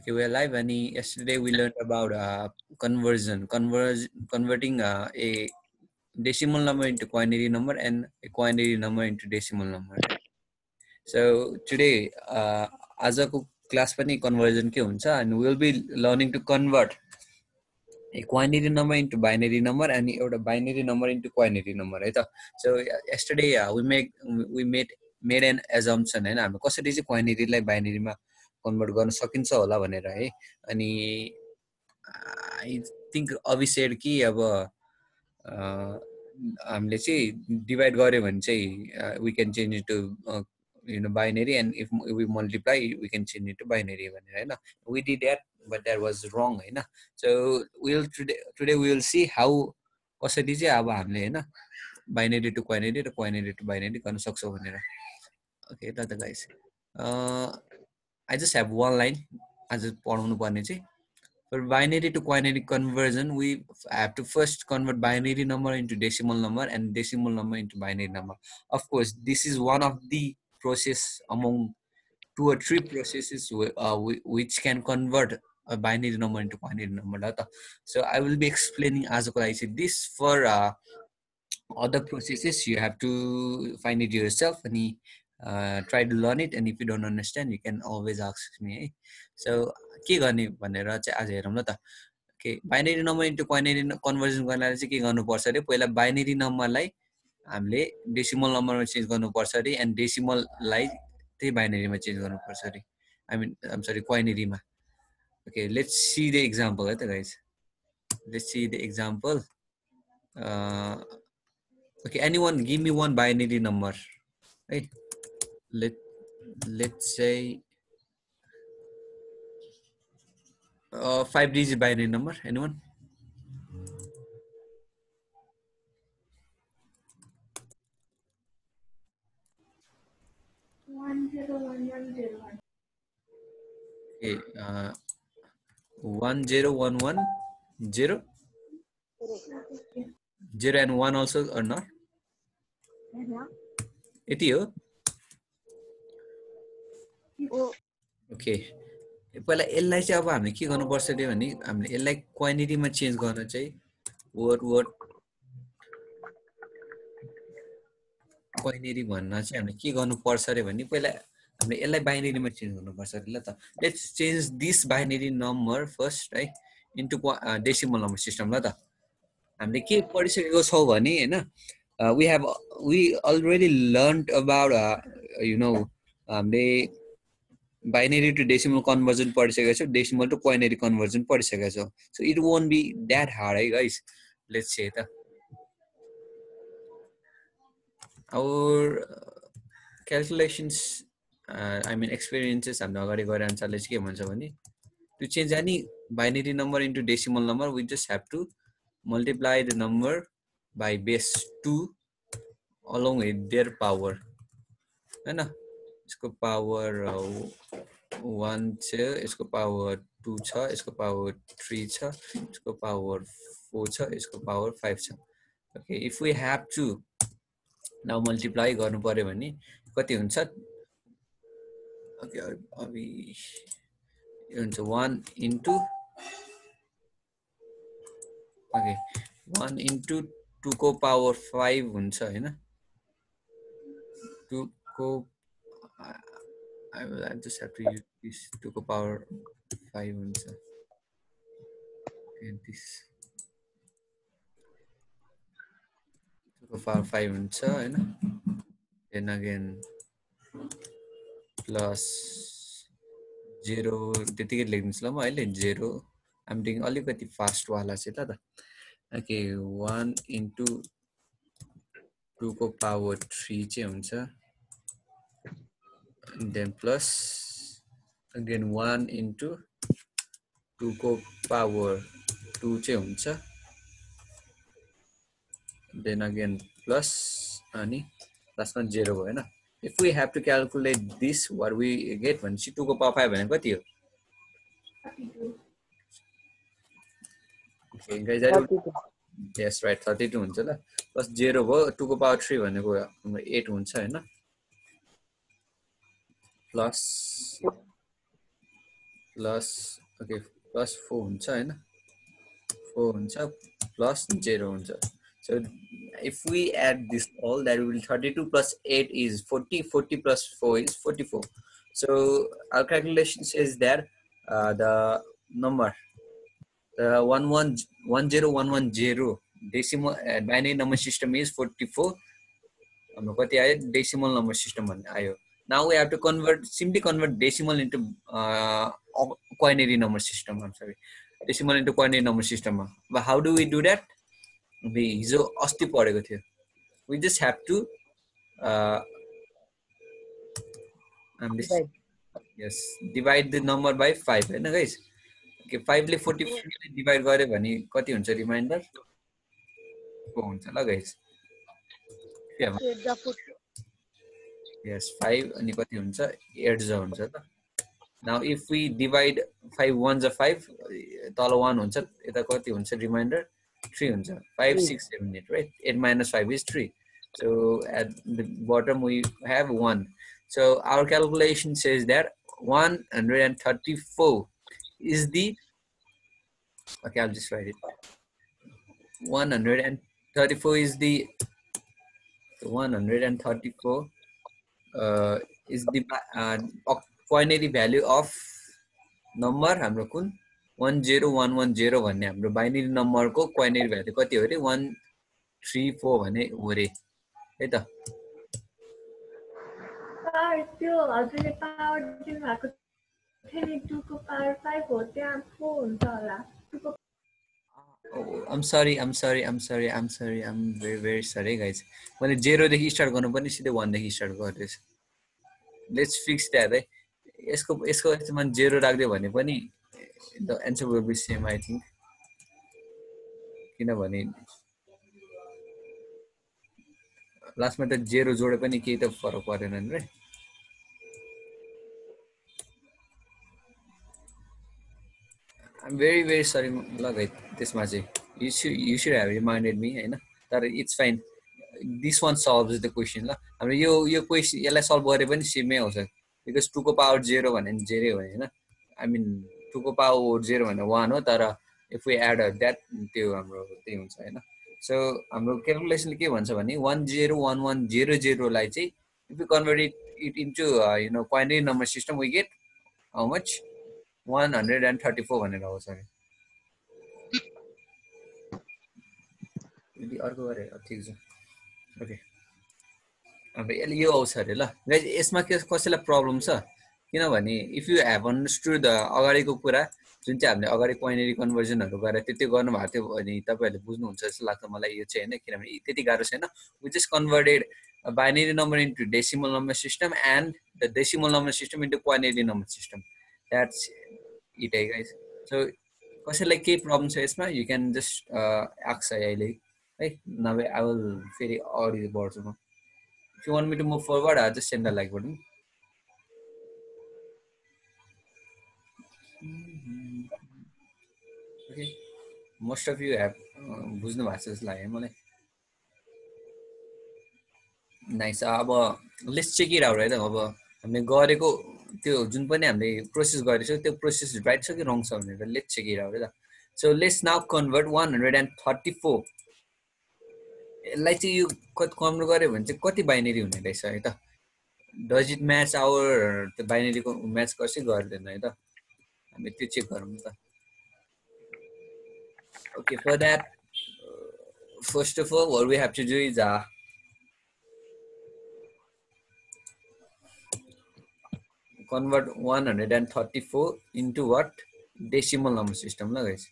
Okay, we're live. And yesterday we learned about uh, conversion, converge, converting uh, a decimal number into quinary number and a quinary number into decimal number. So today, uh, आजको class पनि conversion के हुन्छ and will be learning to convert a quinary number into binary number अनि एउटा binary number into quinary number है त so yesterday we make we made made an assumption होइन हामी कसरी चाहिँ क्वाइनेरीलाई बाइनेरीमा Convert गर्न सकिन्छ होला भनेर है। अनि आई थिङ्क अभिसेड कि अब हामीले चाहिँ डिभाइड गऱ्यो भने चाहिँ we can change it to you know binary and if we multiply we can change it to binary भनेर होइन। Did that but that was wrong होइन। So will today today will see how कसरी चाहिँ अब हामीले होइन binary to quinary र quinary to binary गर्न सक्छौँ भनेर। ओके त yes I just have one line आज पढाउनु पर्ने चाहिँ For binary to quinary conversion, we have to first convert binary number into decimal number and decimal number into binary number. Of course, this is one of the process among two or three processes uh, which can convert a binary number into binary number. So I will be explaining as I said this for uh, other processes. You have to find it yourself and uh, try to learn it. And if you don't understand, you can always ask me. So के गर्ने भनेर चाहिँ आज हेरौँ ल त के binary number into quinary conversion गर्नलाई चाहिँ के गर्नुपर्छ अरे पहिला बाइनेरी नम्बरलाई हामीले डेसिमल नम्बरमा चेन्ज गर्नुपर्छ अरे एन्ड डेसिमललाई त्यही बाइनेरीमा चेन्ज गर्नुपर्छ अरे I mean I'm sorry क्वाइनेरीमा okay let's see the example है त guys let's see the example okay anyone give me one binary number है लेट लेट्स चाहिँ uh, five digit binary number anyone One zero one one zero one. okay uh, one zero one one zero zero and one also or not यति हो okay पहिला यसलाई चाहिँ अब हामीले के गर्नुपर्छ अरे भने हामीले यसलाई क्वाइनिटीमा चेन्ज गर्न चाहिँ वर्ड वर्ड क्वाइनेरी भन्न चाहिँ हामीले के गर्नुपर्छ अरे भने पहिला हामीले यसलाई बाइनेरीमा चेन्ज गर्नुपर्छ अरे ल त। Let's change this binary number first है इन्टु डेसिमल नम्बर सिस्टम ल त। हामीले के पढिसकेको छौँ भने होइन we have we already learn about you know हामीले बाइनेरी टु डेसिमल कन्भर्जन पढिसकेको छौँ डेसिमल टु क्वाइनेरी कन्भर्जन पढिसकेको छौँ। So it won't be that hard है गाइस लेट्स से त। Our calculations I mean experiences हामीले अगाडि गरे अनुसारले चाहिँ के भन्छ भने to change any binary number into decimal number we just have to multiply the number by base two along with their power होइन यसको पावर वान छ यसको पावर टू छ यसको पावर थ्री छ यसको पावर फोर छ यसको पावर फाइभ छ। Okay if we have to न मल्टिप्लाई गर्नु पऱ्यो भने कति हुन्छ? ओके हुन्छ one into okay one into टूको power five हुन्छ होइन? टूको I will I just have to use this to the power five answer. And this to the power five answer and then again plus zero त्यतिकै लेख्नुहोस् ल म अहिले zero आम doing अलिकति फास्टवाला चाहिँ ल त ओके वान इन्टु टूको पावर थ्री चाहिँ हुन्छ then plus again 1 into 2 को power 2 चाहिँ हुन्छ then again plus अनि लास्टमा जेरो भयो होइन if we have to calculate this what we get भनेपछि टूको पावर फाइभ भने कति हो यस राइट थर्टी टू हुन्छ ल प्लस जेरो भयो टूको पावर थ्री भनेको हाम्रो एट हुन्छ होइन plus plus okay plus four हुन्छ होइन फोर हुन्छ प्लस जेरो हुन्छ so if we add this all that will thirty two plus eight is forty forty plus four is forty four so our calculations is that the number the one one one zero one one zero decimal uh, binary number system is 44 हाम्रो कति आयो decimal number system भन्ने आयो now we have to convert simply convert decimal into quinary number system um sorry decimal into quinary number सिस्टममा अब how do we do that हिजो अस्ति पढेको थियो we just have to yes divide the number by five होइन guys के फाइभले forty फोरले divide गऱ्यो भने कति हुन्छ रिमाइन्डर को हुन्छ ल गाइस यस फाइभ अनि कति हुन्छ एट ज हुन्छ त now if we divide five one ज फाइभ तल वान हुन्छ यता कति हुन्छ रिमाइन्डर थ्री हुन्छ five six seven eight right eight minus five is three so at the bottom we have 1 so our calculation says that 134 is the okay i'll just write it 134 is the 134 the uh, quinary value of number हाम्रो कुन? One zero one one zero भन्ने हाम्रो binary नम्बरको quinary value कति हो अरे one three four भने हो अरे है त? त्यो हजुरले पावर दिनुभएको थियो नि टूको पावर फाइभ हो त्यहाँ फोर हुन्छ होला? I'm sorry I'm sorry I'm sorry I'm sorry I'm very very sorry guys मैले जेरोदेखि स्टार्ट गर्नुपर्ने सिधै वानदेखि स्टार्ट गर्दैछ। लेट्स फिक्स द्याट है। यसको यसको यसमा जेरो राखिदियो भने पनि the answer will be same I think किनभने लास्टमा त जेरो जोडे पनि केही त फरक परेन नि रे आइम भेरी भेरी सरी ल भाइ त्यसमा चाहिँ you should you should have reminded me होइन तर it's fine this one solve the question ल हाम्रो यो यो क्वेसन यसलाई सल्भ गरे पनि सेमै आउँछ बिकज टूको पावर जेरो भने जेरै हो होइन आई मिन टूको पावर जेरो भने वान हो तर इफ वी एड द्याट त्यो हाम्रो त्यही हुन्छ होइन सो हाम्रो क्यालकुलेसनले के भन्छ भने one zero one one zero जेरोलाई चाहिँ if you convert it it into you know quinary number system we get how much one hundred and thirty four भनेर आउँछ अरे अर्को गरे ठिक छ। ओके अब यसले यो आउँछ अरे ल। यसमा के कसैलाई प्रब्लम छ? किनभने इफ यु हेभ अन्डरस्टुड अगाडिको कुरा जुन चाहिँ हामीले अगाडि क्वाइनेरी कन्भर्जनहरू गरेर त्यो त्यो गर्नुभएको थियो भने तपाईँहरूले बुझ्नुहुन्छ जस्तो लाग्छ मलाई यो चाहिँ होइन? किनभने त्यति गाह्रो छैन। We just converted binary number into decimal number system and the decimal number system into quinary number system that's it है गाइज सो कसैलाई केही प्रब्लम छ यसमा यु क्यान जस्ट आएको छ अहिले है नभए आई विल फेरि अगाडि बढ्छु म if you want me to move forward, I'll just send a like button. Okay, most of you have बुझ्नु भएको छ जस्तो लाग्यो मलाई? नाइस अब लेट्स चेक इट आउट है त? अब हामीले गरेको त्यो जुन पनि हामीले प्रोसेस गरेको त्यो प्रोसेस राइट छ कि रङ छ भनेर let's check it so let's now convert one hundred and thirty four यसलाई चाहिँ यो कति कन्भर्ट गऱ्यो भने चाहिँ कति बाइनेरी हुने रहेछ है त? डज इट म्याच आवर त्यो बाइनेरीको म्याच गर्छ कि गर्दैन है त? हामी त्यो चेक गरौँ त? Okay for that first of all we have to do is convert 134 into what? Decimal number system ल गाइस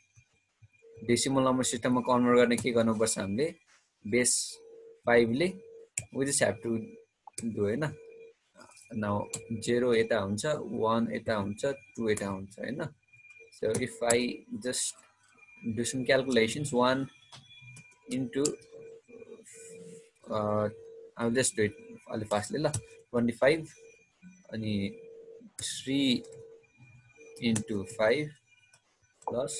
डेसिमल नम्बर सिस्टममा कन्भर्ट गर्ने के गर्नुपर्छ हामीले? Base फाइभले we just have to do होइन? न जेरो यता हुन्छ वान यता हुन्छ टु यता हुन्छ होइन? So if I just do some calculations one into I just do it अलिक फास्टले ल. ट्वेन्टी फाइभ अनि three into five plus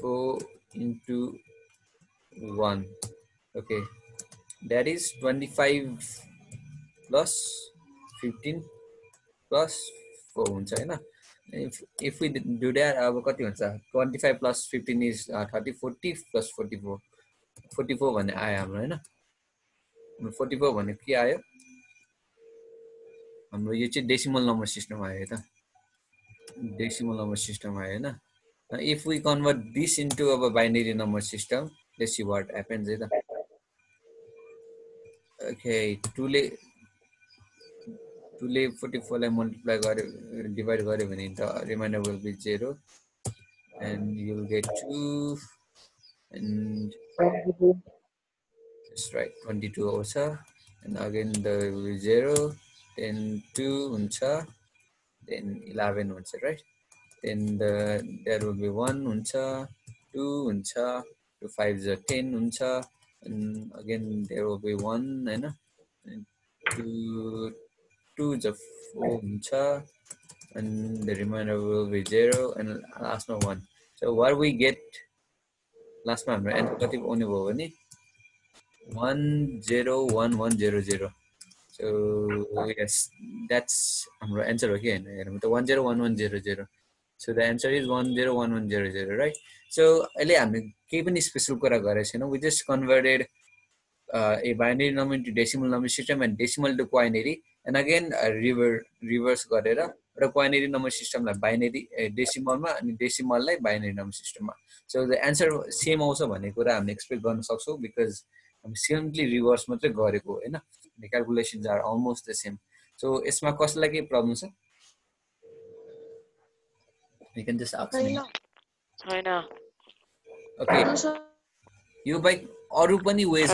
four into 1 okay. That is 25 plus 15 plus 4 हुन्छ होइन? If if we do that अब कति हुन्छ? Twenty five plus fifteen is thirty forty plus forty four forty four भन्ने आयो हाम्रो होइन? फोर्टी फोर भने के आयो? हाम्रो यो चाहिँ डेसिमल नम्बर सिस्टम आयो त। डेसिमल नम्बर सिस्टम आयो होइन। If we convert this into अब binary number system see what happens है त। ओके टुले टुले फोर्टी फोरलाई मल्टिप्लाई गर्यो डिभाइड गर्यो भने त remainder will be zero and you will get two and That's right, 22 आउँछ and again the zero then 2 हुन्छ then 11 हुन्छ right then the there will be 1 हुन्छ 2 हुन्छ 2 5 is 10 हुन्छ and again there will be 1 होइन and 2 2 is 4 हुन्छ and the remainder will be 0 and lastमा 1 so what we get answer कति आउने भयो भने one zero one one zero zero. So yes, that's हाम्रो answer हो कि होइन हेरौँ त one zero one one zero zero. So the answer is one zero one one zero zero, right? So अहिले हामी केही पनि स्पेसल कुरा गरेको छैनौँ converted uh, a binary number into decimal number system and decimal to quinary and again uh, river reverse गरेर र quinary number सिस्टमलाई बाइनेरी डेसिमलमा अनि डेसिमललाई बाइनेरी नम्बर सिस्टममा सो द एन्सर सेम आउँछ भन्ने कुरा हामीले एक्सपेक्ट गर्न सक्छौँ बिकज सिम्पली रिभर्स मात्रै गरेको होइन? Calculations are almost the same so यसमा कसैलाई केही प्रब्लम छ? Okay, यो बाइक अरू पनि ways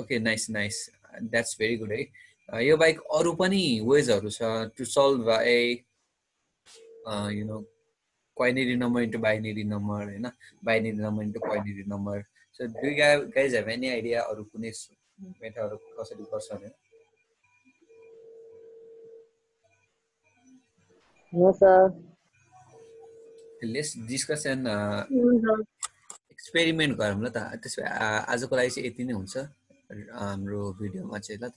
okay nice nice that's very good है यो बाहेक अरू पनि वेजहरू छ to solve a you know quinary number into binary number होइन? Binary number into quinary number so do guys have any idea अरू कुनै मेथडहरू कसरी गर्छ भने No, sir. Let's discussion experiment गरौँ ल त। त्यसो भए आजको लागि चाहिँ यति नै हुन्छ। हाम्रो भिडियोमा चाहिँ ल त।